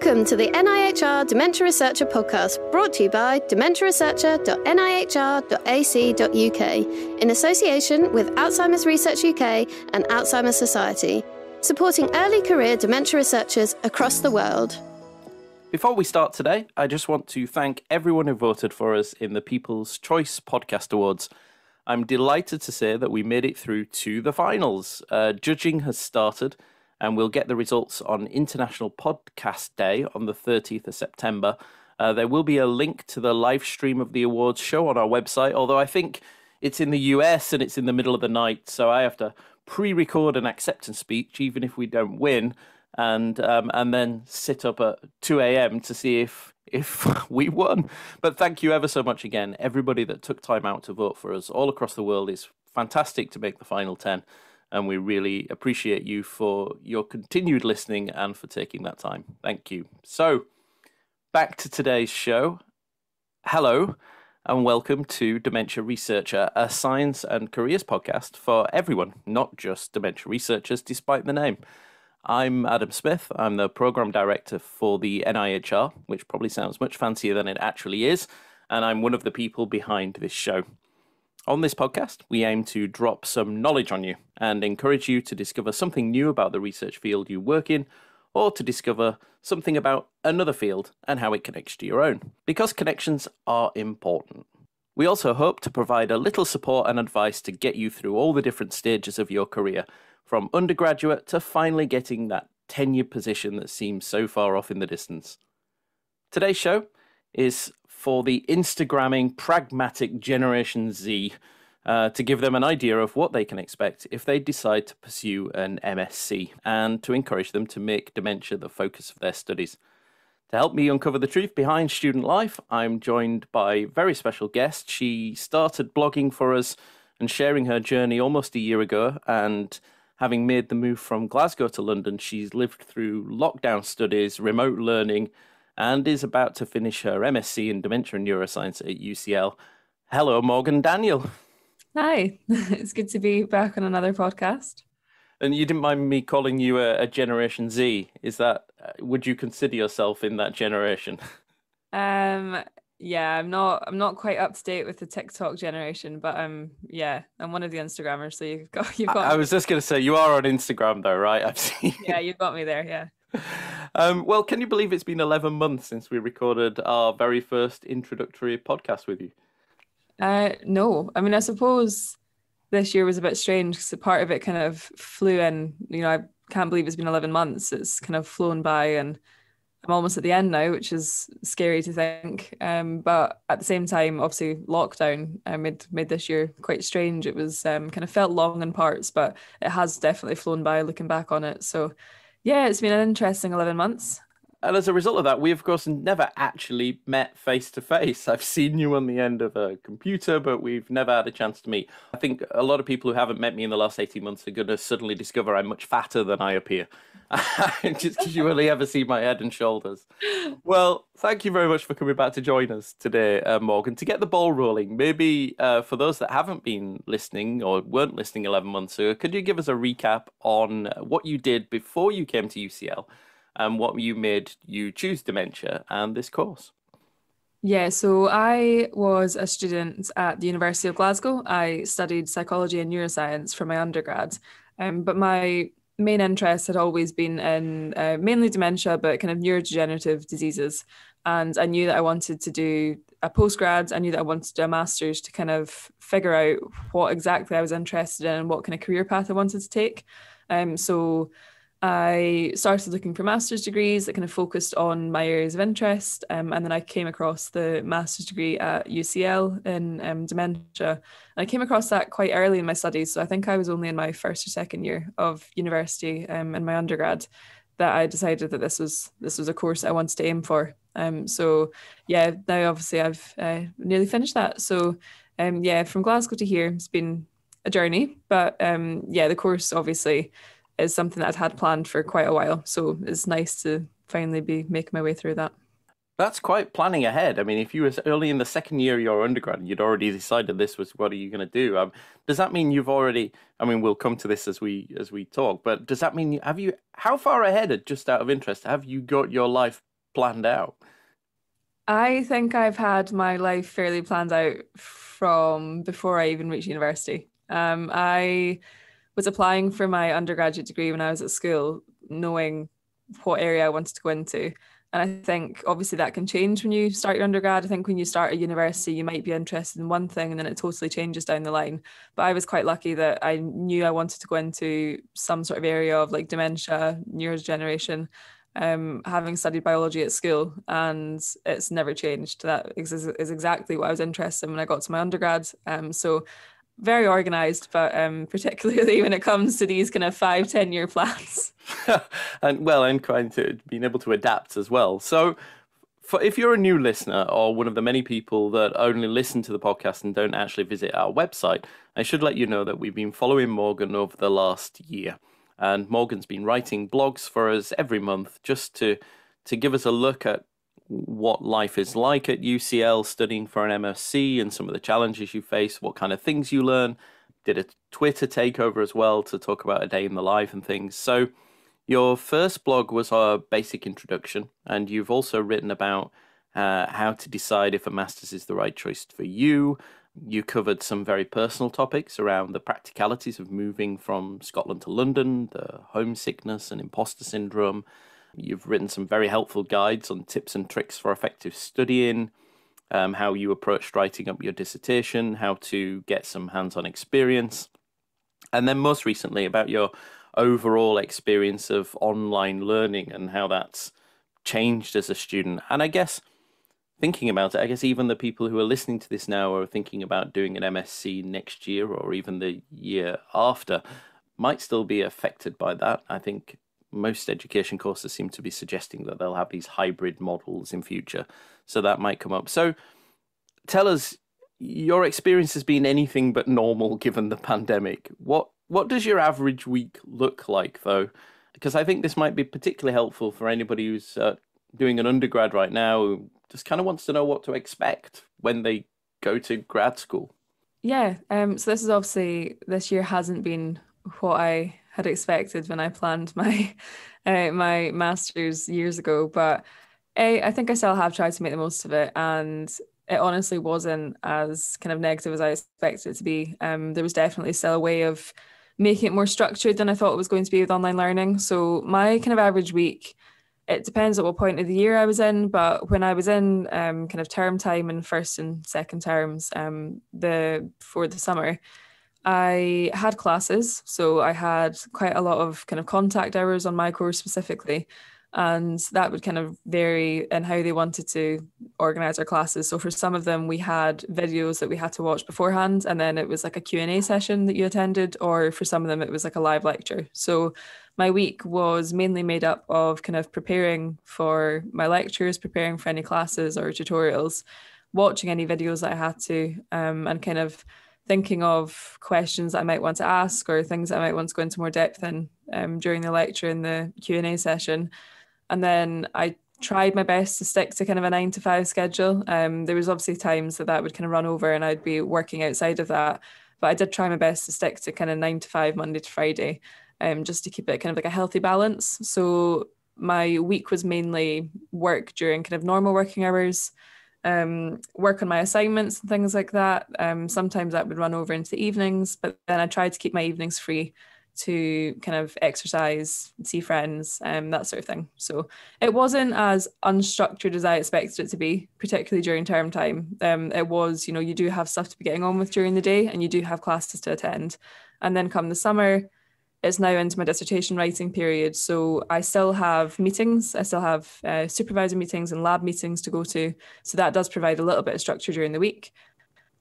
Welcome to the NIHR Dementia Researcher podcast, brought to you by dementiaresearcher.nihr.ac.uk in association with Alzheimer's Research UK and Alzheimer's Society, supporting early career dementia researchers across the world. Before we start today, I just want to thank everyone who voted for us in the People's Choice Podcast Awards. I'm delighted to say that we made it through to the finals. Uh, judging has started, and we'll get the results on International Podcast Day on the 30th of September. Uh, there will be a link to the live stream of the awards show on our website, although I think it's in the US and it's in the middle of the night, so I have to pre record an acceptance speech, even if we don't win and um, and then sit up at 2 a.m. to see if if we won. But thank you ever so much again, everybody that took time out to vote for us all across the world is fantastic to make the final 10 and we really appreciate you for your continued listening and for taking that time. Thank you. So, back to today's show. Hello and welcome to Dementia Researcher, a science and careers podcast for everyone, not just dementia researchers, despite the name. I'm Adam Smith. I'm the program director for the NIHR, which probably sounds much fancier than it actually is, and I'm one of the people behind this show. On this podcast, we aim to drop some knowledge on you and encourage you to discover something new about the research field you work in or to discover something about another field and how it connects to your own, because connections are important. We also hope to provide a little support and advice to get you through all the different stages of your career from undergraduate to finally getting that tenure position that seems so far off in the distance. Today's show is for the Instagramming pragmatic Generation Z uh, to give them an idea of what they can expect if they decide to pursue an MSc and to encourage them to make dementia the focus of their studies. To help me uncover the truth behind student life, I'm joined by a very special guest. She started blogging for us and sharing her journey almost a year ago and having made the move from Glasgow to London, she's lived through lockdown studies, remote learning, and is about to finish her MSc in Dementia and Neuroscience at UCL. Hello, Morgan Daniel. Hi, it's good to be back on another podcast. And you didn't mind me calling you a, a Generation Z? Is that uh, would you consider yourself in that generation? Um, yeah, I'm not I'm not quite up to date with the TikTok generation, but I'm yeah, I'm one of the Instagrammers. So you've got you've got. I, I was just gonna say you are on Instagram though, right? I've seen. Yeah, you've got me there. Yeah. Um, well, can you believe it's been 11 months since we recorded our very first introductory podcast with you? Uh, no, I mean, I suppose this year was a bit strange because part of it kind of flew in. You know, I can't believe it's been 11 months. It's kind of flown by, and I'm almost at the end now, which is scary to think. Um, but at the same time, obviously, lockdown uh, made made this year quite strange. It was um, kind of felt long in parts, but it has definitely flown by looking back on it. So, yeah, it's been an interesting 11 months. And as a result of that, we of course never actually met face to face. I've seen you on the end of a computer, but we've never had a chance to meet. I think a lot of people who haven't met me in the last 18 months are going to suddenly discover I'm much fatter than I appear. Just because you only ever see my head and shoulders. Well, thank you very much for coming back to join us today, uh, Morgan. To get the ball rolling, maybe uh, for those that haven't been listening or weren't listening 11 months ago, could you give us a recap on what you did before you came to UCL? And what you made you choose dementia and this course. Yeah, so I was a student at the University of Glasgow. I studied psychology and neuroscience for my undergrad, um, but my main interest had always been in uh, mainly dementia, but kind of neurodegenerative diseases. And I knew that I wanted to do a postgrad. I knew that I wanted to do a master's to kind of figure out what exactly I was interested in and what kind of career path I wanted to take. Um, so I started looking for master's degrees that kind of focused on my areas of interest. Um, and then I came across the master's degree at UCL in um, dementia. And I came across that quite early in my studies. So I think I was only in my first or second year of university um, in my undergrad that I decided that this was this was a course I wanted to aim for. Um, so yeah, now obviously I've uh, nearly finished that. So um, yeah, from Glasgow to here, it's been a journey. But um, yeah, the course obviously is something that I'd had planned for quite a while. So it's nice to finally be making my way through that. That's quite planning ahead. I mean, if you were early in the second year of your undergrad and you'd already decided this was what are you going to do, um, does that mean you've already? I mean, we'll come to this as we as we talk. But does that mean have you? How far ahead, just out of interest, have you got your life planned out? I think I've had my life fairly planned out from before I even reached university. Um, I was applying for my undergraduate degree when I was at school, knowing what area I wanted to go into. And I think obviously that can change when you start your undergrad. I think when you start at university, you might be interested in one thing and then it totally changes down the line. But I was quite lucky that I knew I wanted to go into some sort of area of like dementia, neurodegeneration, um, having studied biology at school, and it's never changed. That is, is exactly what I was interested in when I got to my undergrad. Um, so very organized, but um, particularly when it comes to these kind of five, 10 year plans. and well, and trying to being able to adapt as well. So, for, if you're a new listener or one of the many people that only listen to the podcast and don't actually visit our website, I should let you know that we've been following Morgan over the last year. And Morgan's been writing blogs for us every month just to to give us a look at what life is like at UCL studying for an MSc and some of the challenges you face, what kind of things you learn. Did a Twitter takeover as well to talk about a day in the life and things. So, your first blog was our basic introduction, and you've also written about uh, how to decide if a master's is the right choice for you. You covered some very personal topics around the practicalities of moving from Scotland to London, the homesickness and imposter syndrome, You've written some very helpful guides on tips and tricks for effective studying, um, how you approached writing up your dissertation, how to get some hands on experience, and then most recently about your overall experience of online learning and how that's changed as a student. And I guess thinking about it, I guess even the people who are listening to this now are thinking about doing an MSc next year or even the year after might still be affected by that. I think most education courses seem to be suggesting that they'll have these hybrid models in future. So that might come up. So tell us your experience has been anything but normal given the pandemic. What what does your average week look like though? Because I think this might be particularly helpful for anybody who's uh, doing an undergrad right now who just kind of wants to know what to expect when they go to grad school. Yeah, um, so this is obviously this year hasn't been what I had expected when I planned my uh, my masters years ago. But a, I think I still have tried to make the most of it, and it honestly wasn't as kind of negative as I expected it to be. Um, there was definitely still a way of making it more structured than I thought it was going to be with online learning. So my kind of average week. It depends at what point of the year I was in, but when I was in um, kind of term time and first and second terms, um, the for the summer, I had classes, so I had quite a lot of kind of contact hours on my course specifically, and that would kind of vary in how they wanted to organize our classes. So for some of them, we had videos that we had to watch beforehand, and then it was like a Q and A session that you attended, or for some of them, it was like a live lecture. So my week was mainly made up of kind of preparing for my lectures, preparing for any classes or tutorials, watching any videos that I had to, um, and kind of thinking of questions that I might want to ask or things I might want to go into more depth in um, during the lecture in the Q&A session. And then I tried my best to stick to kind of a nine to five schedule. Um, there was obviously times that that would kind of run over and I'd be working outside of that. But I did try my best to stick to kind of nine to five, Monday to Friday, um, just to keep it kind of like a healthy balance. So my week was mainly work during kind of normal working hours, um, work on my assignments and things like that. Um, sometimes that would run over into the evenings, but then I tried to keep my evenings free to kind of exercise, see friends, um, that sort of thing. So it wasn't as unstructured as I expected it to be, particularly during term time. Um, it was, you know, you do have stuff to be getting on with during the day and you do have classes to attend. And then come the summer, it's now into my dissertation writing period. So I still have meetings, I still have uh, supervisor meetings and lab meetings to go to. So that does provide a little bit of structure during the week.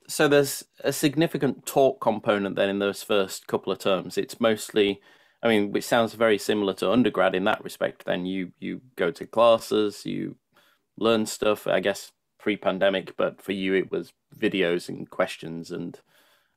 So there's a significant talk component then in those first couple of terms. It's mostly, I mean, which sounds very similar to undergrad in that respect. Then you you go to classes, you learn stuff. I guess pre-pandemic, but for you it was videos and questions and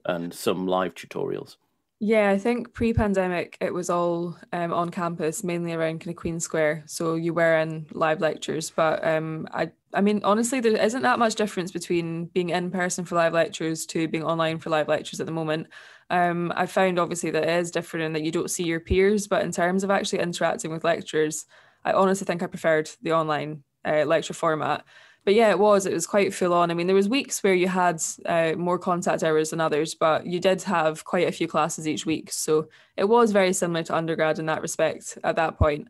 and some live tutorials. Yeah, I think pre-pandemic it was all um, on campus, mainly around kind of Queen Square. So you were in live lectures, but um, I, I mean, honestly, there isn't that much difference between being in person for live lectures to being online for live lectures at the moment. Um, I found obviously that it is different in that you don't see your peers, but in terms of actually interacting with lecturers, I honestly think I preferred the online uh, lecture format. But yeah, it was. It was quite full on. I mean, there was weeks where you had uh, more contact hours than others, but you did have quite a few classes each week. So it was very similar to undergrad in that respect at that point.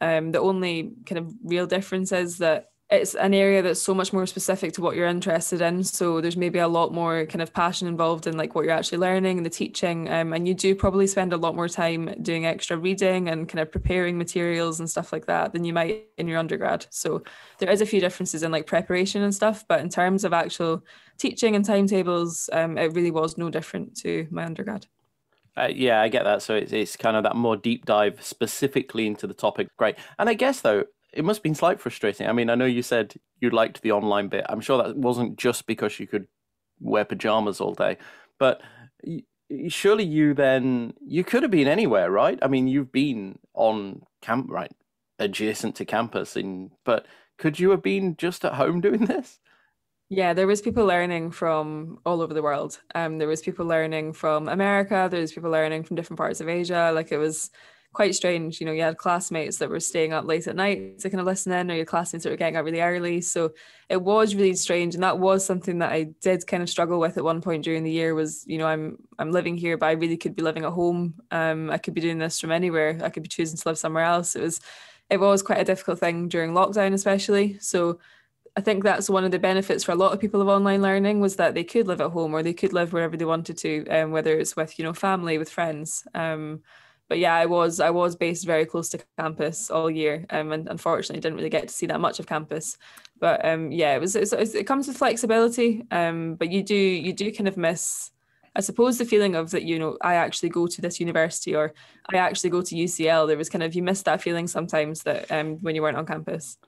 Um, the only kind of real difference is that it's an area that's so much more specific to what you're interested in. So there's maybe a lot more kind of passion involved in like what you're actually learning and the teaching. Um, and you do probably spend a lot more time doing extra reading and kind of preparing materials and stuff like that than you might in your undergrad. So there is a few differences in like preparation and stuff, but in terms of actual teaching and timetables, um, it really was no different to my undergrad. Uh, yeah, I get that. So it's, it's kind of that more deep dive specifically into the topic. Great. And I guess, though, it must have been slightly frustrating. I mean, I know you said you liked the online bit. I'm sure that wasn't just because you could wear pajamas all day, but surely you then you could have been anywhere, right? I mean, you've been on camp, right, adjacent to campus, in but could you have been just at home doing this? Yeah, there was people learning from all over the world. Um, there was people learning from America. There was people learning from different parts of Asia. Like it was quite strange. You know, you had classmates that were staying up late at night to kind of listen in, or your classmates that were getting up really early. So it was really strange, and that was something that I did kind of struggle with at one point during the year. Was you know, I'm I'm living here, but I really could be living at home. Um, I could be doing this from anywhere. I could be choosing to live somewhere else. It was it was quite a difficult thing during lockdown, especially. So. I think that's one of the benefits for a lot of people of online learning was that they could live at home or they could live wherever they wanted to, um, whether it's with you know family, with friends. Um, but yeah, I was I was based very close to campus all year, um, and unfortunately didn't really get to see that much of campus. But um, yeah, it was it comes with flexibility, um, but you do you do kind of miss, I suppose, the feeling of that you know I actually go to this university or I actually go to UCL. There was kind of you miss that feeling sometimes that um, when you weren't on campus.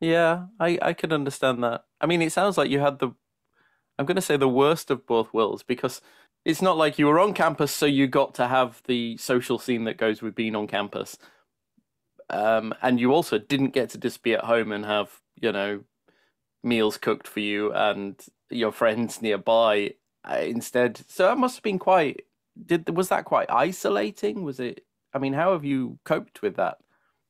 Yeah, I I can understand that. I mean, it sounds like you had the, I'm going to say the worst of both worlds because it's not like you were on campus, so you got to have the social scene that goes with being on campus. Um, and you also didn't get to just be at home and have, you know, meals cooked for you and your friends nearby uh, instead. So that must have been quite. Did was that quite isolating? Was it? I mean, how have you coped with that?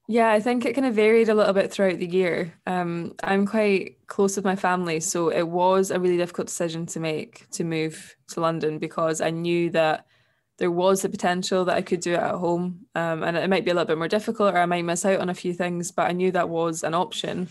Yeah, I think it kind of varied a little bit throughout the year. Um, I'm quite close with my family, so it was a really difficult decision to make to move to London because I knew that there was the potential that I could do it at home, um, and it might be a little bit more difficult, or I might miss out on a few things. But I knew that was an option.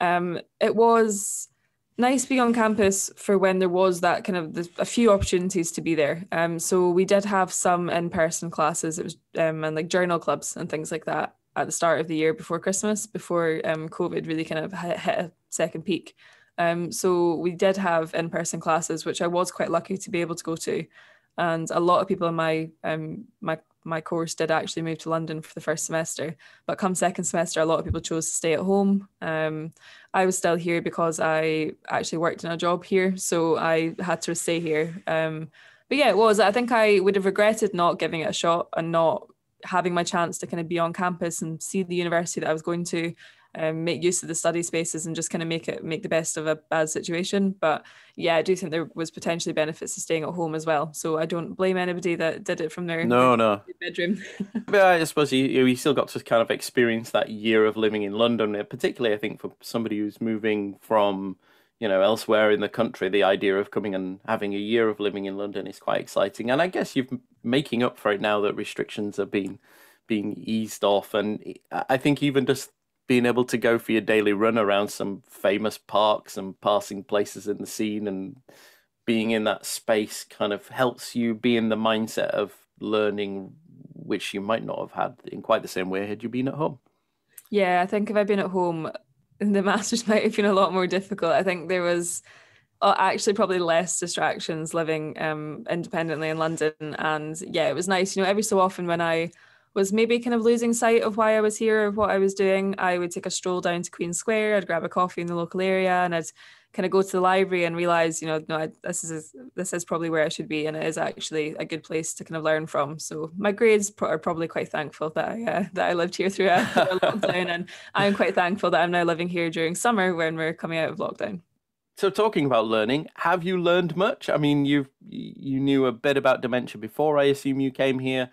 Um, it was nice being on campus for when there was that kind of the, a few opportunities to be there. Um, so we did have some in-person classes. It was um, and like journal clubs and things like that at the start of the year before Christmas, before um, COVID really kind of hit, a second peak. Um, so we did have in-person classes, which I was quite lucky to be able to go to, and a lot of people in my um, my my course did actually move to London for the first semester. But come second semester, a lot of people chose to stay at home. Um, I was still here because I actually worked in a job here, so I had to stay here. Um, but yeah, it was. I think I would have regretted not giving it a shot and not having my chance to kind of be on campus and see the university that I was going to, um, make use of the study spaces and just kind of make it make the best of a bad situation. But yeah, I do think there was potentially benefits to staying at home as well. So I don't blame anybody that did it from their no no bedroom. but I suppose you you still got to kind of experience that year of living in London, particularly I think for somebody who's moving from you know, elsewhere in the country, the idea of coming and having a year of living in London is quite exciting. And I guess you're making up for it now that restrictions are being being eased off. And I think even just being able to go for your daily run around some famous parks and passing places in the scene and being in that space kind of helps you be in the mindset of learning, which you might not have had in quite the same way had you been at home. Yeah, I think if I'd been at home, the masters might have been a lot more difficult. I think there was uh, actually probably less distractions living um, independently in London, and yeah, it was nice. You know, every so often when I was maybe kind of losing sight of why I was here or what I was doing, I would take a stroll down to Queen Square. I'd grab a coffee in the local area, and I'd kind of go to the library and realize, you know, no, I, this is this is probably where I should be, and it is actually a good place to kind of learn from. So my grades are probably quite thankful that I uh, that I lived here through a, a lockdown, and I'm quite thankful that I'm now living here during summer when we're coming out of lockdown. So talking about learning, have you learned much? I mean, you you knew a bit about dementia before. I assume you came here.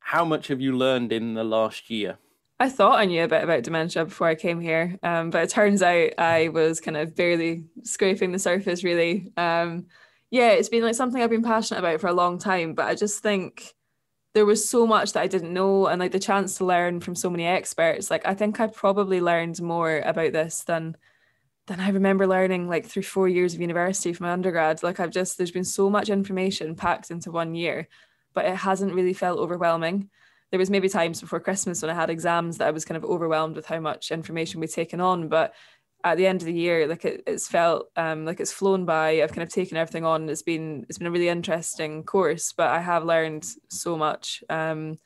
How much have you learned in the last year? I thought I knew a bit about dementia before I came here, um, but it turns out I was kind of barely scraping the surface, really. Um, yeah, it's been like something I've been passionate about for a long time, but I just think there was so much that I didn't know, and like the chance to learn from so many experts. Like I think I probably learned more about this than than I remember learning like through four years of university from my undergrad. Like I've just there's been so much information packed into one year, but it hasn't really felt overwhelming there was maybe times before Christmas when I had exams that I was kind of overwhelmed with how much information we'd taken on. But at the end of the year, like it, it's felt um, like it's flown by. I've kind of taken everything on. It's been it's been a really interesting course, but I have learned so much. Um,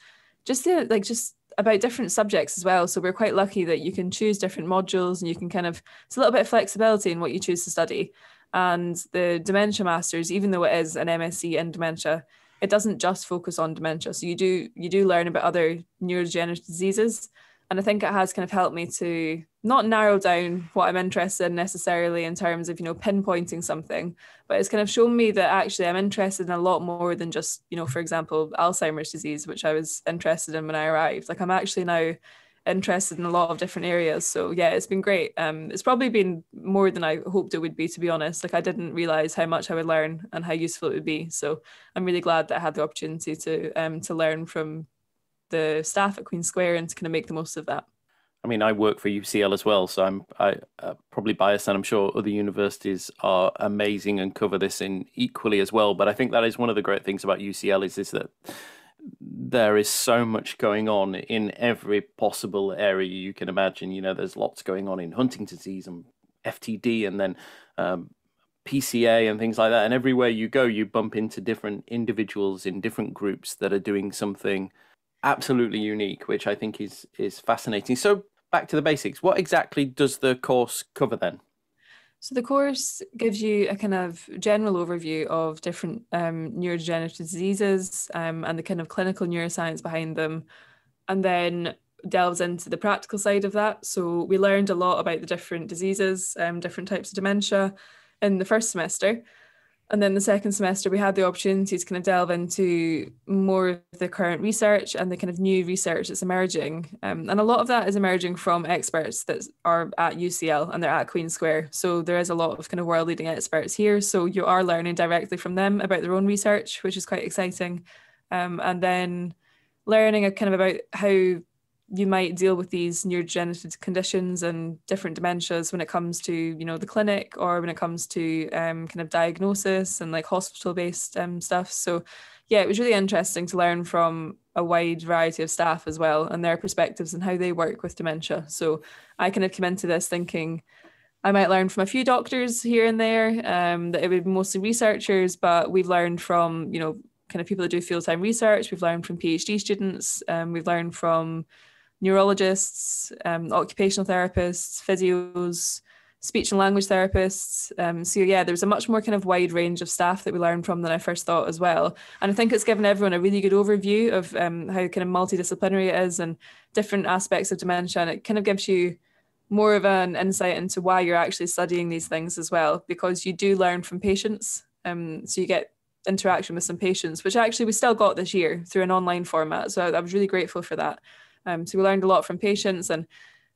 just the, like just about different subjects as well. So we're quite lucky that you can choose different modules and you can kind of it's a little bit of flexibility in what you choose to study. And the dementia masters, even though it is an MSc in dementia, it doesn't just focus on dementia. So you do you do learn about other neurodegenerative diseases. And I think it has kind of helped me to not narrow down what I'm interested in necessarily in terms of, you know, pinpointing something, but it's kind of shown me that actually I'm interested in a lot more than just, you know, for example, Alzheimer's disease, which I was interested in when I arrived. Like I'm actually now interested in a lot of different areas. So yeah, it's been great. Um, it's probably been more than I hoped it would be, to be honest. Like I didn't realize how much I would learn and how useful it would be. So I'm really glad that I had the opportunity to um to learn from the staff at Queen Square and to kind of make the most of that. I mean, I work for UCL as well, so I'm I, uh, probably biased, and I'm sure other universities are amazing and cover this in equally as well. But I think that is one of the great things about UCL is is that there is so much going on in every possible area you can imagine. You know, there's lots going on in Huntington's disease and FTD, and then um, PCA and things like that. And everywhere you go, you bump into different individuals in different groups that are doing something absolutely unique, which I think is is fascinating. So back to the basics. What exactly does the course cover then? So the course gives you a kind of general overview of different um, neurodegenerative diseases um, and the kind of clinical neuroscience behind them, and then delves into the practical side of that. So we learned a lot about the different diseases, um, different types of dementia in the first semester. And then the second semester, we had the opportunity to kind of delve into more of the current research and the kind of new research that's emerging. Um, and a lot of that is emerging from experts that are at UCL and they're at Queen Square. So there is a lot of kind of world leading experts here. So you are learning directly from them about their own research, which is quite exciting. Um, and then learning a kind of about how you might deal with these neurodegenerative conditions and different dementias when it comes to you know the clinic or when it comes to um, kind of diagnosis and like hospital based um, stuff so yeah it was really interesting to learn from a wide variety of staff as well and their perspectives and how they work with dementia so i kind of came into this thinking I might learn from a few doctors here and there. Um, that it would be mostly researchers, but we've learned from you know kind of people that do full time research. We've learned from PhD students. Um, we've learned from neurologists, um, occupational therapists, physios, speech and language therapists. Um, so yeah, there's a much more kind of wide range of staff that we learned from than I first thought as well. And I think it's given everyone a really good overview of um, how kind of multidisciplinary it is and different aspects of dementia. And it kind of gives you more of an insight into why you're actually studying these things as well, because you do learn from patients. Um, so you get interaction with some patients, which actually we still got this year through an online format. So I was really grateful for that. Um, so we learned a lot from patients and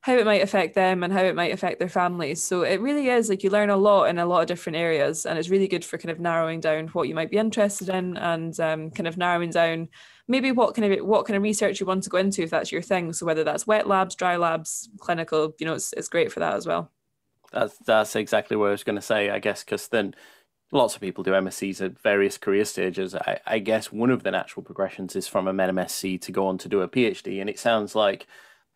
how it might affect them and how it might affect their families. So it really is like you learn a lot in a lot of different areas, and it's really good for kind of narrowing down what you might be interested in and um, kind of narrowing down maybe what kind of what kind of research you want to go into if that's your thing. So whether that's wet labs, dry labs, clinical, you know, it's it's great for that as well. That's that's exactly what I was going to say, I guess, because then lots of people do MSCs at various career stages. I, I, guess one of the natural progressions is from a MSc to go on to do a PhD. And it sounds like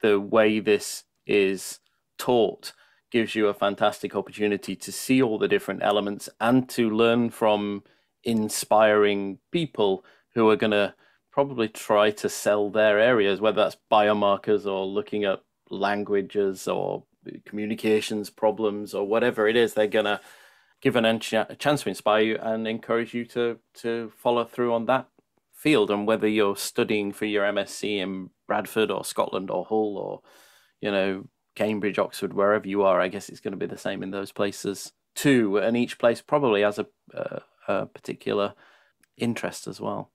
the way this is taught gives you a fantastic opportunity to see all the different elements and to learn from inspiring people who are going to probably try to sell their areas, whether that's biomarkers or looking at languages or communications problems or whatever it is, they're going to give an a chance to inspire you and encourage you to to follow through on that field. And whether you're studying for your MSc in Bradford or Scotland or Hull or you know Cambridge, Oxford, wherever you are, I guess it's going to be the same in those places too. And each place probably has a, a, a particular interest as well.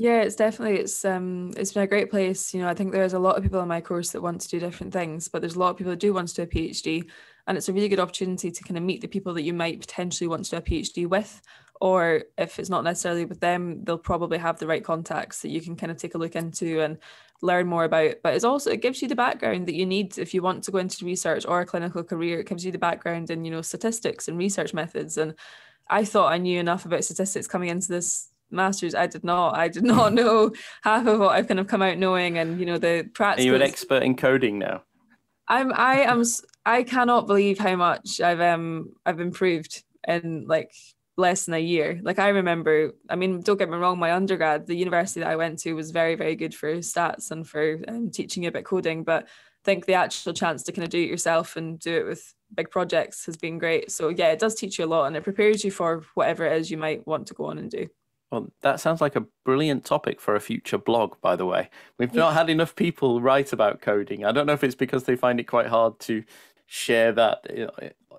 Yeah, it's definitely it's um it's been a great place. You know, I think there's a lot of people in my course that want to do different things, but there's a lot of people that do want to do a PhD, and it's a really good opportunity to kind of meet the people that you might potentially want to do a PhD with, or if it's not necessarily with them, they'll probably have the right contacts that you can kind of take a look into and learn more about. But it's also it gives you the background that you need if you want to go into research or a clinical career. It gives you the background in you know statistics and research methods. And I thought I knew enough about statistics coming into this masters i did not i did not know half of what i've kind of come out knowing and you know the practice are you an expert in coding now i'm i am i cannot believe how much i've um i've improved in like less than a year like i remember i mean don't get me wrong my undergrad the university that i went to was very very good for stats and for um, teaching you about coding but I think the actual chance to kind of do it yourself and do it with big projects has been great so yeah it does teach you a lot and it prepares you for whatever it is you might want to go on and do well, that sounds like a brilliant topic for a future blog, by the way. We've not had enough people write about coding. I don't know if it's because they find it quite hard to share that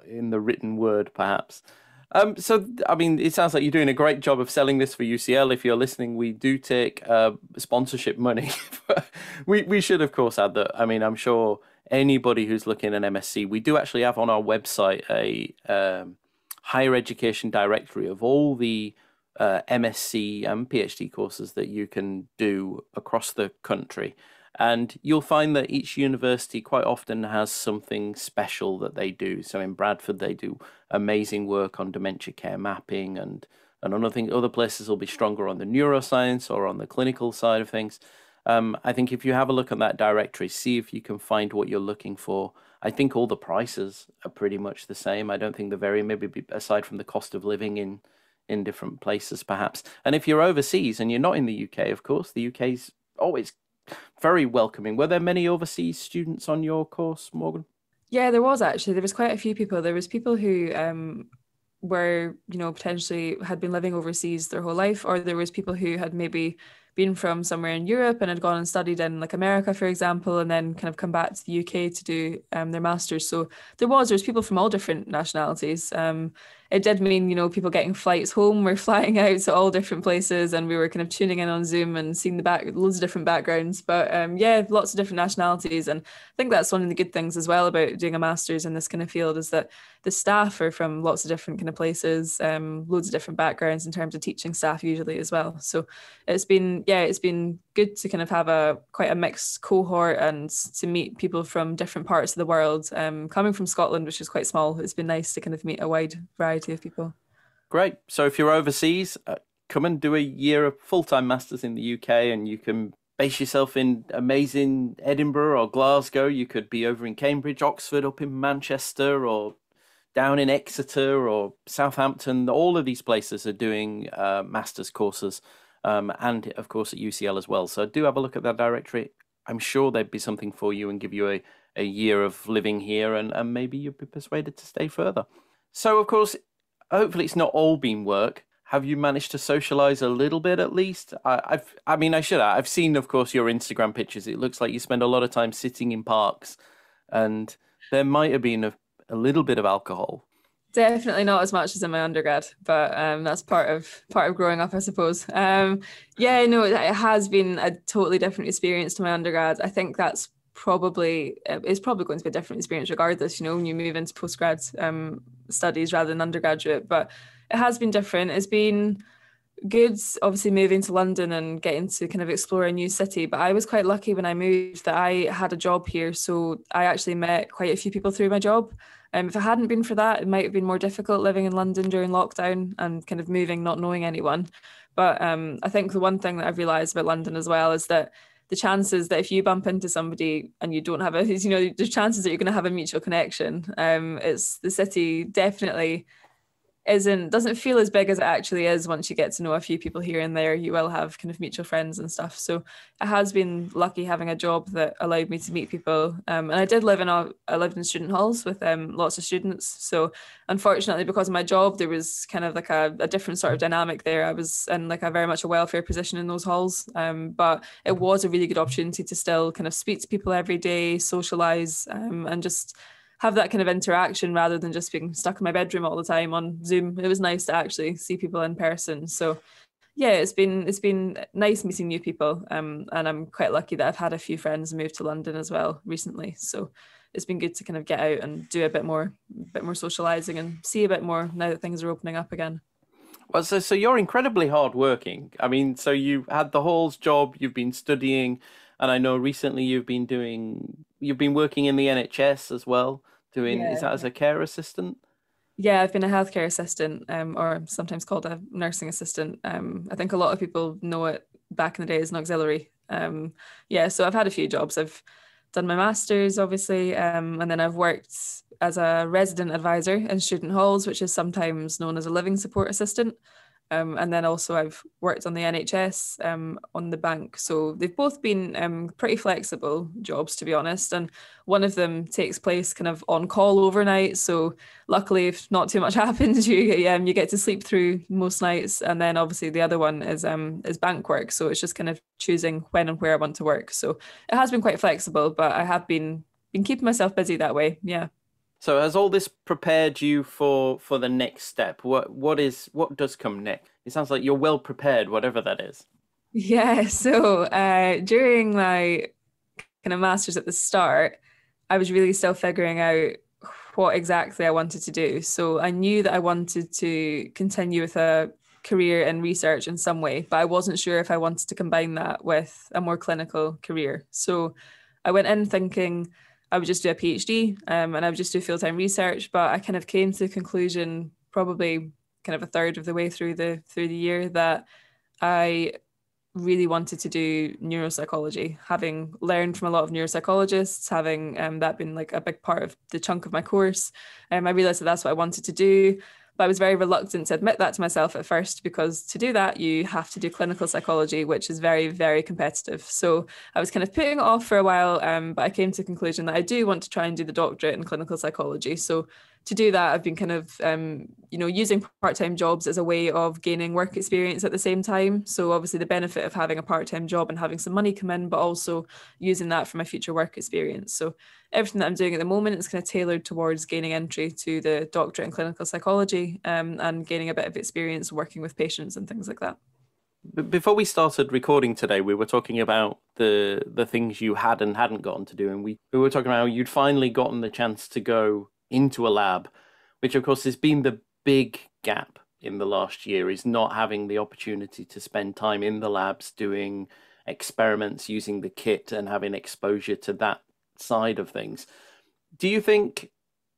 in the written word, perhaps. Um, so, I mean, it sounds like you're doing a great job of selling this for UCL. If you're listening, we do take uh, sponsorship money. we we should, of course, add that. I mean, I'm sure anybody who's looking at MSc, we do actually have on our website a um, higher education directory of all the uh, MSc and PhD courses that you can do across the country. And you'll find that each university quite often has something special that they do. So in Bradford, they do amazing work on dementia care mapping, and and other thing, other places will be stronger on the neuroscience or on the clinical side of things. Um, I think if you have a look at that directory, see if you can find what you're looking for. I think all the prices are pretty much the same. I don't think they're very maybe aside from the cost of living in in different places, perhaps. And if you're overseas and you're not in the UK, of course, the UK's always very welcoming. Were there many overseas students on your course, Morgan? Yeah, there was actually. There was quite a few people. There was people who um, were, you know, potentially had been living overseas their whole life, or there was people who had maybe been from somewhere in Europe and had gone and studied in like America, for example, and then kind of come back to the UK to do um, their masters. So there was there was people from all different nationalities. Um, it did mean, you know, people getting flights home. We're flying out to all different places and we were kind of tuning in on Zoom and seeing the back, loads of different backgrounds. But um, yeah, lots of different nationalities. And I think that's one of the good things as well about doing a master's in this kind of field is that the staff are from lots of different kind of places, um, loads of different backgrounds in terms of teaching staff usually as well. So it's been, yeah, it's been good to kind of have a quite a mixed cohort and to meet people from different parts of the world. Um, coming from Scotland, which is quite small, it's been nice to kind of meet a wide variety of people. Great. So if you're overseas, uh, come and do a year of full time masters in the UK, and you can base yourself in amazing Edinburgh or Glasgow. You could be over in Cambridge, Oxford, up in Manchester, or down in Exeter or Southampton. All of these places are doing uh, masters courses um, and of course at UCL as well. So do have a look at that directory. I'm sure there'd be something for you and give you a, a year of living here, and, and maybe you'd be persuaded to stay further. So, of course, hopefully it's not all been work. Have you managed to socialize a little bit at least? I, I've, I mean, I should. I've seen, of course, your Instagram pictures. It looks like you spend a lot of time sitting in parks, and there might have been a, a little bit of alcohol. Definitely not as much as in my undergrad, but um, that's part of part of growing up, I suppose. Um, yeah, no, it has been a totally different experience to my undergrad. I think that's probably it's probably going to be a different experience regardless. You know, when you move into postgrad um, studies rather than undergraduate, but it has been different. It's been good, obviously moving to London and getting to kind of explore a new city. But I was quite lucky when I moved that I had a job here, so I actually met quite a few people through my job. Um, if it hadn't been for that, it might have been more difficult living in London during lockdown and kind of moving, not knowing anyone. But um, I think the one thing that I've realised about London as well is that the chances that if you bump into somebody and you don't have a, you know, the chances that you're going to have a mutual connection. Um, it's the city definitely isn't doesn't feel as big as it actually is once you get to know a few people here and there. You will have kind of mutual friends and stuff. So it has been lucky having a job that allowed me to meet people. Um, and i did live in a i lived in student halls with um, lots of students. So unfortunately because of my job there was kind of like a, a different sort of dynamic there. I was in like a very much a welfare position in those halls. Um, but it was a really good opportunity to still kind of speak to people every day socialize um, and just have that kind of interaction rather than just being stuck in my bedroom all the time on Zoom. It was nice to actually see people in person. So yeah, it's been it's been nice meeting new people, um, and I'm quite lucky that I've had a few friends move to London as well recently. So it's been good to kind of get out and do a bit more, a bit more socializing and see a bit more now that things are opening up again. Well, so so you're incredibly hardworking. I mean, so you had the Halls job, you've been studying, and I know recently you've been doing, you've been working in the NHS as well. Doing yeah. is that as a care assistant? Yeah, I've been a healthcare assistant, um, or sometimes called a nursing assistant. Um, I think a lot of people know it back in the day as an auxiliary. Um, yeah, so I've had a few jobs. I've done my master's, obviously, um, and then I've worked as a resident advisor in student halls, which is sometimes known as a living support assistant. Um, and then also I've worked on the NHS um, on the bank. So they've both been um, pretty flexible jobs, to be honest. And one of them takes place kind of on call overnight. So luckily, if not too much happens, you um, you get to sleep through most nights. And then obviously the other one is um, is bank work. So it's just kind of choosing when and where I want to work. So it has been quite flexible, but I have been been keeping myself busy that way. Yeah. So has all this prepared you for for the next step? What what is what does come next? It sounds like you're well prepared, whatever that is. Yeah. So uh, during my kind of masters at the start, I was really still figuring out what exactly I wanted to do. So I knew that I wanted to continue with a career in research in some way, but I wasn't sure if I wanted to combine that with a more clinical career. So I went in thinking I would just do a PhD um, and I would just do full time research. But I kind of came to the conclusion, probably kind of a third of the way through the through the year, that I really wanted to do neuropsychology. Having learned from a lot of neuropsychologists, having um, that been like a big part of the chunk of my course, um, I realized that that's what I wanted to do. But I was very reluctant to admit that to myself at first because to do that, you have to do clinical psychology, which is very, very competitive. So I was kind of putting it off for a while, um, but I came to the conclusion that I do want to try and do the doctorate in clinical psychology. So to do that, I've been kind of, um, you know, using part-time jobs as a way of gaining work experience at the same time. So obviously the benefit of having a part-time job and having some money come in, but also using that for my future work experience. So everything that I'm doing at the moment is kind of tailored towards gaining entry to the doctorate in clinical psychology um, and gaining a bit of experience working with patients and things like that. Before we started recording today, we were talking about the the things you had and hadn't gotten to do, and we, we were talking about you'd finally gotten the chance to go into a lab, which of course has been the big gap in the last year is not having the opportunity to spend time in the labs doing experiments using the kit and having exposure to that side of things. Do you think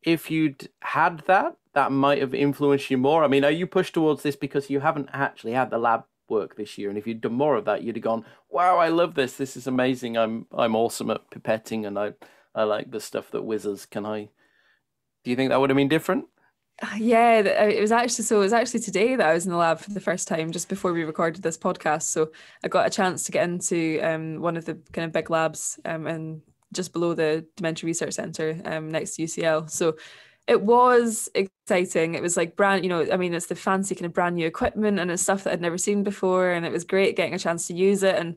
if you'd had that, that might have influenced you more? I mean, are you pushed towards this because you haven't actually had the lab work this year? And if you'd done more of that, you'd have gone, "Wow, I love this. This is amazing. I'm I'm awesome at pipetting, and I I like the stuff that whizzes. Can I do you think that would have been different? Uh, yeah, uh, it was actually so. It was actually today that I was in the lab for the first time, just before we recorded this podcast. So I got a chance to get into um, one of the kind of big labs um, and just below the Dementia Research Centre um, next to UCL. So it was exciting. It was like brand, you know, I mean, it's the fancy kind of brand new equipment and it's stuff that I'd never seen before, and it was great getting a chance to use it and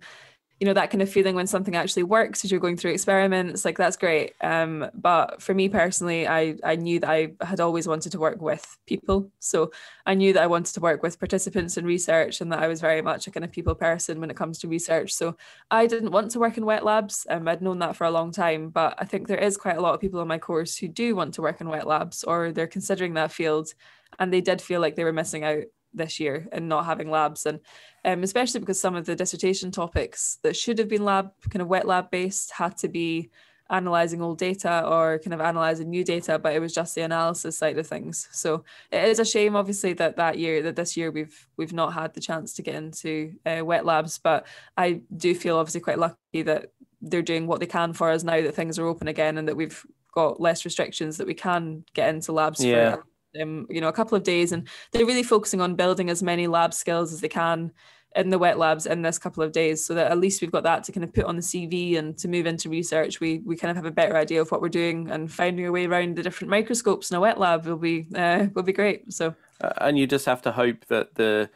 you know that kind of feeling when something actually works as you're going through experiments like that's great. Um, but for me personally i i knew that i had always wanted to work with people. So i knew that i wanted to work with participants in research and that i was very much a kind of people person when it comes to research. So i didn't want to work in wet labs. Um, i'd known that for a long time but i think there is quite a lot of people in my course who do want to work in wet labs or they're considering that field and they did feel like they were missing out this year and not having labs. And um, especially because some of the dissertation topics that should have been lab kind of wet lab based had to be analyzing old data or kind of analyzing new data but it was just the analysis side of things. So it is a shame obviously that that year that this year we've we've not had the chance to get into uh, wet labs. But i do feel obviously quite lucky that they're doing what they can for us now that things are open again and that we've got less restrictions that we can get into labs yeah. for um, you know a couple of days and they're really focusing on building as many lab skills as they can in the wet labs in this couple of days so that at least we've got that to kind of put on the CV and to move into research. We we kind of have a better idea of what we're doing and finding a way around the different microscopes in a wet lab will be uh, will be great so. Uh, and you just have to hope that the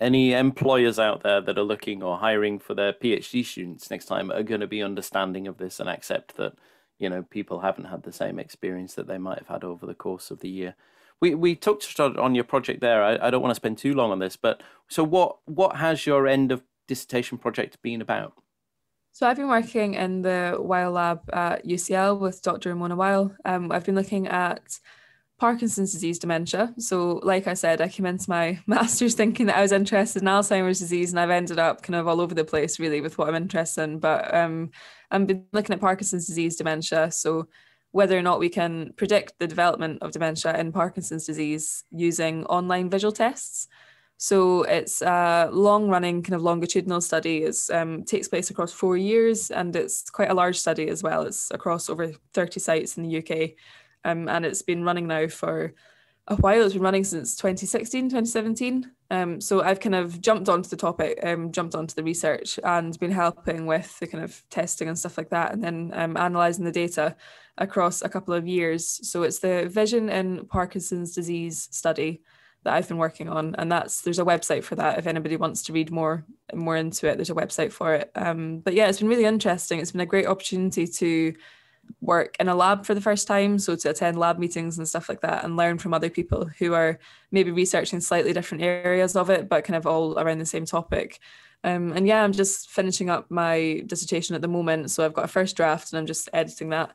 any employers out there that are looking or hiring for their PhD students next time are going to be understanding of this and accept that you know people haven't had the same experience that they might have had over the course of the year we we touched on your project there. I, I don't want to spend too long on this, but so what what has your end of dissertation project been about? So I've been working in the Weil lab at UCL with Dr. Rimona Weil. Um, I've been looking at Parkinson's disease dementia. So, like I said, I came into my master's thinking that I was interested in Alzheimer's disease, and I've ended up kind of all over the place really with what I'm interested in. But um, I've been looking at Parkinson's disease dementia. So, whether or not we can predict the development of dementia in Parkinson's disease using online visual tests. So it's a long-running kind of longitudinal study. It um, takes place across four years, and it's quite a large study as well. It's across over 30 sites in the UK um, and it's been running now for a while. It's been running since 2016, 2017. Um, so I've kind of jumped onto the topic, um, jumped onto the research, and been helping with the kind of testing and stuff like that, and then um, analysing the data across a couple of years. So it's the Vision in Parkinson's Disease study that I've been working on, and that's there's a website for that if anybody wants to read more more into it. There's a website for it. Um, but yeah, it's been really interesting. It's been a great opportunity to work in a lab for the first time. So to attend lab meetings and stuff like that and learn from other people who are maybe researching slightly different areas of it, but kind of all around the same topic. Um, and yeah, I'm just finishing up my dissertation at the moment. So I've got a first draft and I'm just editing that.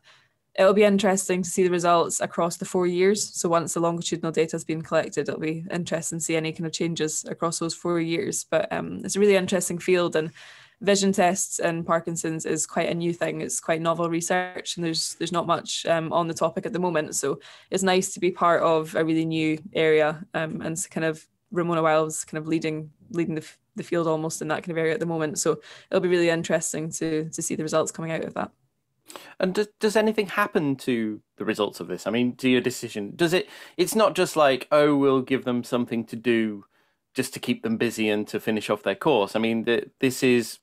It'll be interesting to see the results across the four years. So once the longitudinal data has been collected, it'll be interesting to see any kind of changes across those four years. But um, it's a really interesting field and vision tests and Parkinson's is quite a new thing. It's quite novel research, and there's there's not much um, on the topic at the moment. So it's nice to be part of a really new area um, and kind of Rimona Weil's kind of leading leading the, the field almost in that kind of area at the moment. So it'll be really interesting to to see the results coming out of that. And does, does anything happen to the results of this? I mean, to your decision, does it? It's not just like, oh, we'll give them something to do, just to keep them busy and to finish off their course. I mean, the, this is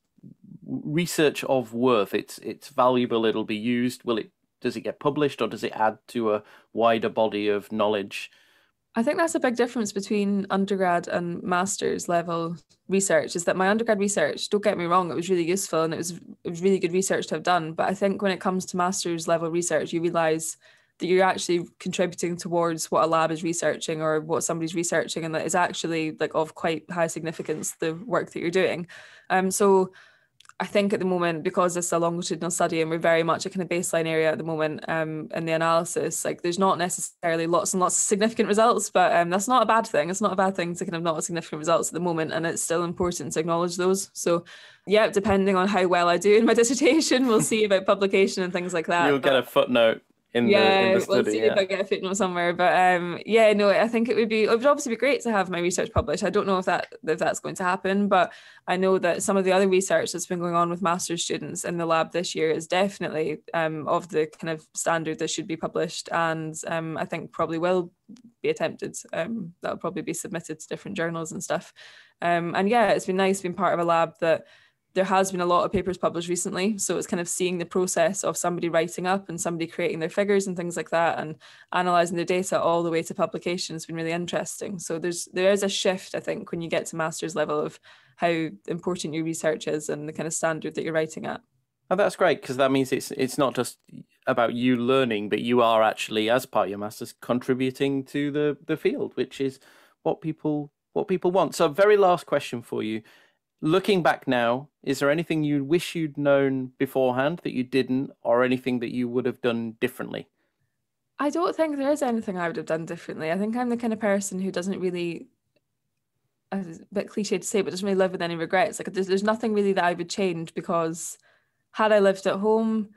research of worth. It's it's valuable. It'll be used. Will it? Does it get published, or does it add to a wider body of knowledge? I think that's a big difference between undergrad and master's level research. Is that my undergrad research? Don't get me wrong; it was really useful and it was it was really good research to have done. But I think when it comes to master's level research, you realise that you're actually contributing towards what a lab is researching or what somebody's researching and that is actually like of quite high significance the work that you're doing um so I think at the moment, because it's a longitudinal study and we're very much a kind of baseline area at the moment um, in the analysis, like there's not necessarily lots and lots of significant results, but um, that's not a bad thing. It's not a bad thing to kind of not have significant results at the moment, and it's still important to acknowledge those. So, yeah, depending on how well I do in my dissertation, we'll see about publication and things like that. You'll but, get a footnote in yeah, the, in the study. We'll see yeah. if I get a footnote somewhere. But um, yeah, no, I think it would be it would obviously be great to have my research published. I don't know if that if that's going to happen, but I know that some of the other research that's been going on with master's students in the lab this year is definitely um, of the kind of standard that should be published, and um, I think probably will be attempted. Um, that'll probably be submitted to different journals and stuff. Um, and yeah, it's been nice being part of a lab that there has been a lot of papers published recently. So it's kind of seeing the process of somebody writing up and somebody creating their figures and things like that and analyzing the data all the way to publication has been really interesting. So there's there is a shift, I think, when you get to master's level of how important your research is and the kind of standard that you're writing at. Oh, that's great because that means it's it's not just about you learning, but you are actually, as part of your masters, contributing to the the field, which is what people what people want. So, very last question for you looking back now, is there anything you wish you'd known beforehand that you didn't, or anything that you would have done differently? I don't think there is anything I would have done differently. I think I'm the kind of person who doesn't really, a bit cliche to say, but doesn't really live with any regrets. Like there's, there's nothing really that I would change because had I lived at home,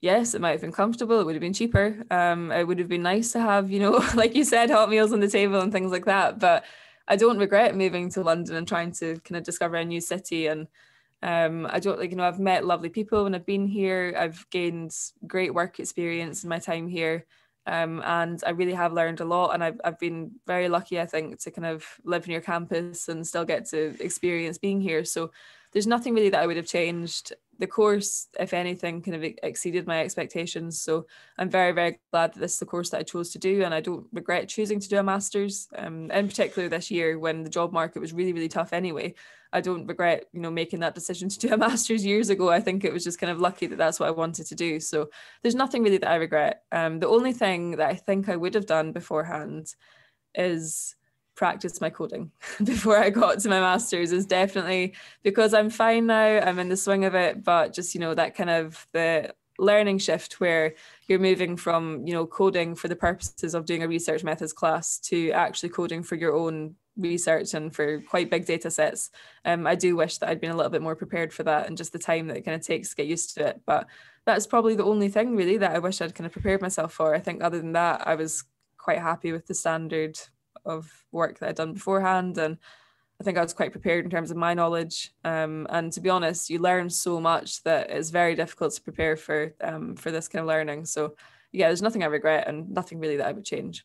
yes, it might have been comfortable. It would have been cheaper. Um, it would have been nice to have, you know, like you said, hot meals on the table and things like that. But I don't regret moving to London and trying to kind of discover a new city and um, I don't like you know I've met lovely people when I've been here. I've gained great work experience in my time here, um, and I really have learned a lot. And I've I've been very lucky, I think, to kind of live near campus and still get to experience being here. So there's nothing really that I would have changed. The course, if anything, kind of exceeded my expectations. So I'm very, very glad that this is the course that I chose to do, and I don't regret choosing to do a master's. Um, in particular this year when the job market was really, really tough anyway. I don't regret, you know, making that decision to do a master's years ago. I think it was just kind of lucky that that's what I wanted to do. So there's nothing really that I regret. Um, the only thing that I think I would have done beforehand is practice my coding before I got to my master's is definitely because I'm fine now, I'm in the swing of it, but just, you know, that kind of the learning shift where you're moving from, you know, coding for the purposes of doing a research methods class to actually coding for your own research and for quite big data sets. Um, I do wish that I'd been a little bit more prepared for that and just the time that it kind of takes to get used to it. But that's probably the only thing really that I wish I'd kind of prepared myself for. I think other than that, I was quite happy with the standard of work that I'd done beforehand. And I think I was quite prepared in terms of my knowledge. Um, and to be honest, you learn so much that it's very difficult to prepare for um, for this kind of learning. So yeah, there's nothing I regret and nothing really that I would change.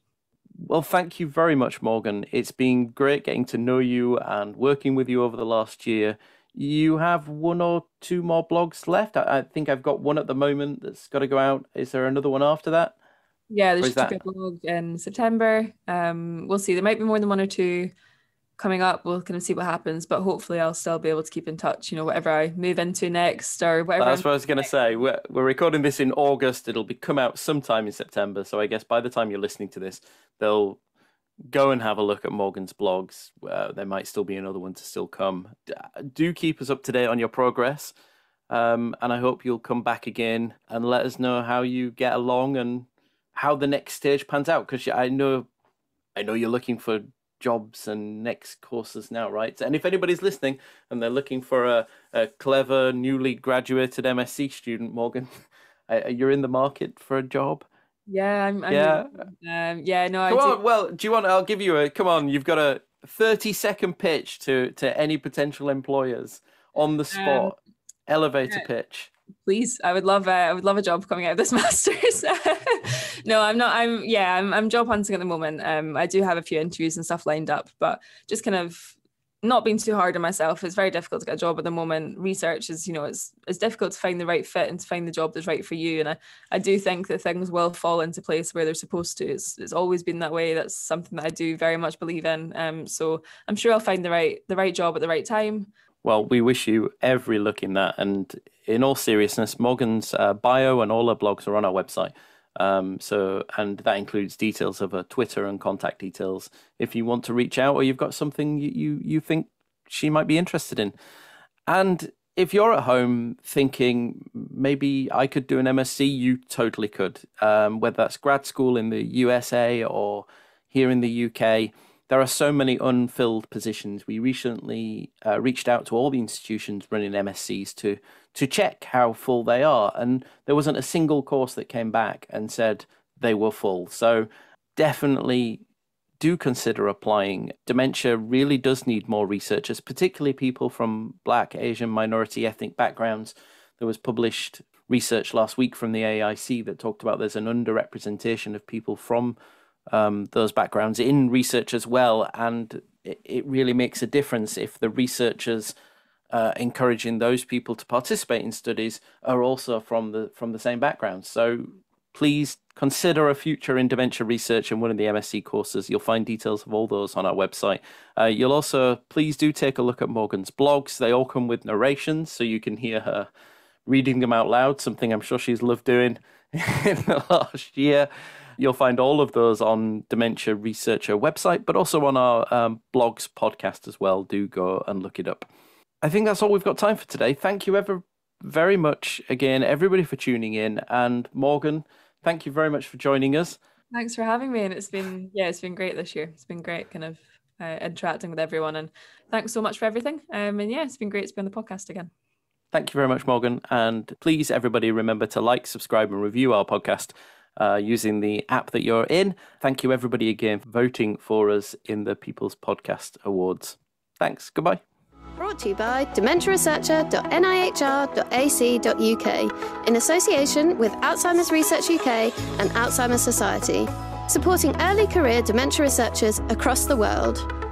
Well, thank you very much, Morgan. It's been great getting to know you and working with you over the last year. You have one or two more blogs left. I, I think I've got one at the moment that's got to go out. Is there another one after that? Yeah, there's just a blog in September. Um, we'll see. There might be more than one or two coming up. We'll kind of see what happens, but hopefully I'll still be able to keep in touch. You know, whatever I move into next or whatever. That's I'm what I was going to say. We're we're recording this in August. It'll be come out sometime in September. So I guess by the time you're listening to this, they'll go and have a look at Morgan's blogs. Uh, there might still be another one to still come. Do keep us up to date on your progress. Um, and I hope you'll come back again and let us know how you get along and how the next stage pans out because I know I know you're looking for jobs and next courses now, right? And if anybody's listening and they're looking for a, a clever, newly graduated MSc student, Morgan, you're in the market for a job. Yeah, I'm. I'm yeah, um, yeah. No, come I on. Do. Well, do you want? I'll give you a. Come on, you've got a thirty second pitch to to any potential employers on the um, spot. Um, elevator pitch please i would love uh, i would love a job coming out of this masters. No i'm not i'm yeah I'm, I'm job hunting at the moment. Um i do have a few interviews and stuff lined up but just kind of not being too hard on myself. It's very difficult to get a job at the moment. Research is you know it's it's difficult to find the right fit and to find the job that's right for you. And i, I do think that things will fall into place where they're supposed to. It's, it's always been that way. That's something that i do very much believe in. Um so i'm sure i'll find the right the right job at the right time well, we wish you every luck in that. And in all seriousness, Morgan's uh, bio and all her blogs are on our website. Um, so, and that includes details of her Twitter and contact details if you want to reach out or you've got something you, you, you think she might be interested in. And if you're at home thinking maybe I could do an MSc, you totally could. Um, whether that's grad school in the USA or here in the UK, there are so many unfilled positions. We recently uh, reached out to all the institutions running MSCs to to check how full they are, and there wasn't a single course that came back and said they were full. So definitely do consider applying. Dementia really does need more researchers, particularly people from Black, Asian, minority ethnic backgrounds. There was published research last week from the AIC that talked about there's an underrepresentation of people from um, those backgrounds in research as well. And it, it really makes a difference if the researchers uh, encouraging those people to participate in studies are also from the from the same background. So please consider a future in dementia research in one of the MSc courses. You'll find details of all those on our website. Uh, you'll also please do take a look at Morgan's blogs. They all come with narrations, so you can hear her reading them out loud. Something I'm sure she's loved doing in the last year. You'll find all of those on Dementia Researcher website, but also on our um, blogs podcast as well. Do go and look it up. I think that's all we've got time for today. Thank you ever very much again, everybody for tuning in, and Morgan, thank you very much for joining us. Thanks for having me, and it's been yeah, it's been great this year. It's been great, kind of uh, interacting with everyone, and thanks so much for everything. Um, and yeah, it's been great to be on the podcast again. Thank you very much, Morgan. And please, everybody, remember to like, subscribe, and review our podcast uh, using the app that you're in. Thank you, everybody, again for voting for us in the People's Podcast Awards. Thanks. Goodbye. Brought to you by dementiaresearcher.nihr.ac.uk in association with Alzheimer's Research UK and Alzheimer's Society, supporting early career dementia researchers across the world.